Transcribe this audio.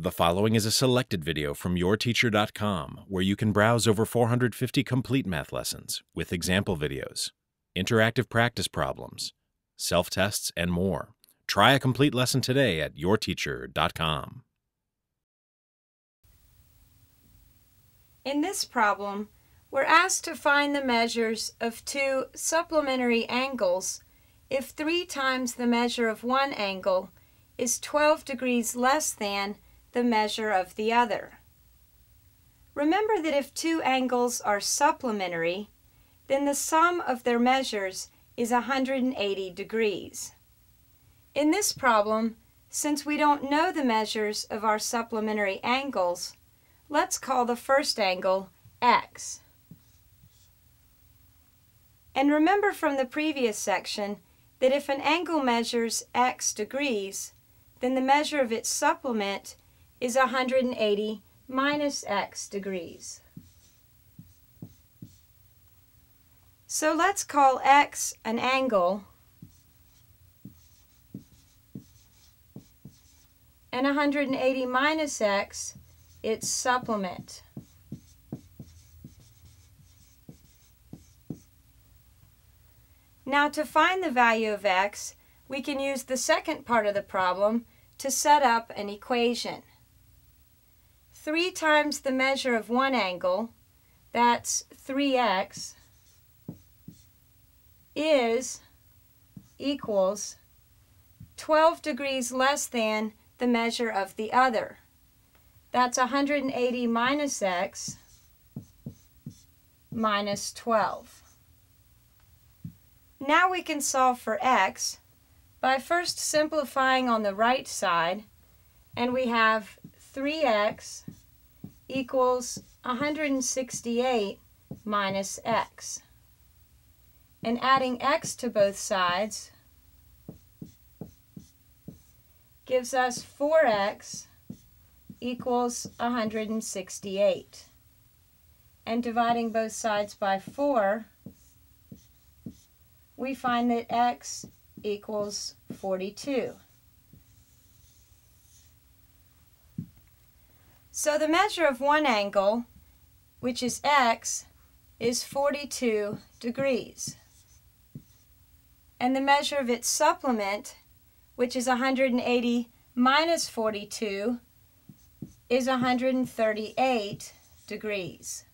The following is a selected video from yourteacher.com where you can browse over 450 complete math lessons with example videos, interactive practice problems, self tests, and more. Try a complete lesson today at yourteacher.com. In this problem, we're asked to find the measures of two supplementary angles if 3 times the measure of one angle is 12 degrees less than the measure of the other. Remember that if two angles are supplementary, then the sum of their measures is 180 degrees. In this problem, since we don't know the measures of our supplementary angles, let's call the first angle x. And remember from the previous section that if an angle measures x degrees, then the measure of its supplement is 180 minus x degrees. So let's call x an angle and 180 minus x its supplement. Now to find the value of x, we can use the second part of the problem to set up an equation. 3 times the measure of one angle, that's 3x, is equals 12 degrees less than the measure of the other. That's 180 minus x minus 12. Now we can solve for x by first simplifying on the right side, and we have 3x equals 168 minus x. And adding x to both sides gives us 4x equals 168. And dividing both sides by 4, we find that x equals 42. So the measure of one angle, which is x, is 42 degrees. And the measure of its supplement, which is 180 minus 42, is 138 degrees.